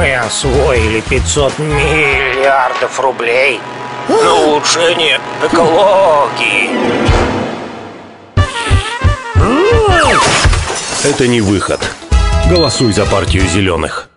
Мы освоили 500 миллиардов рублей на улучшение экологии. Это не выход. Голосуй за партию зеленых.